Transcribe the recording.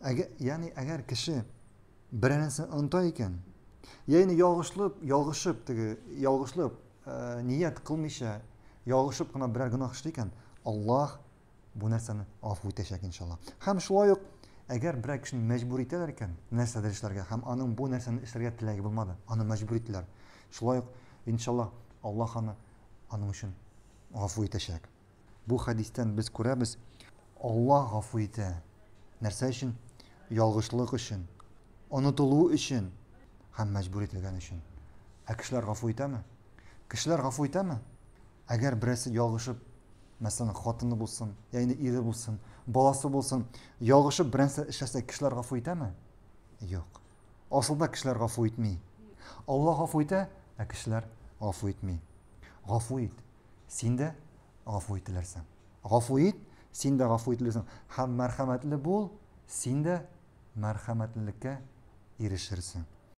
Әгә, ягъни әгәр кеше берәрсен оныта икән, ягъни ялгышлып, ялгышып теге, ялгышлып, ә, э, ният кылмыйча, ялгышып кына берәр гөнаһ эшли икән, Аллаһ бу нәрсәне афу итәчәк иншалла. Һәм шулай ук әгәр берәр кешене мәҗбүр итәләр икән, нәрсәдер эшләргә һәм аның бу нәрсәне эшләргә теләге булмады, аны мәҗбүр иттеләр. Шулай ук иншалла Аллаһ аны аның өчен гафу итәчәк. Бу хәдистән без күрәбез, Алла гафу итә. Нәрсә өчен? Ялгышлык өчен, онытылу өчен һәм мәҗбүр ителгән өчен. Ә кешеләр гафу итәме? Кешеләр гафу итәме? Әгәр берәрсе ялгышып, мәсәлән, хатыны булсын, яисә ире булсын, баласы булсын, ялгышып берәрсе эшләсә, кешеләр гафу итәме? Юк. Асылда кешеләр гафу итми. Алла гафу итә, ә кешеләр гафу итми. Гафу ит. син дә гафу ителерсең. Гафу ит, син дә гафу ителерсең. Һәм мәрхәмәтле бул, син дә мәрхәмәтлелеккә ирешерсең.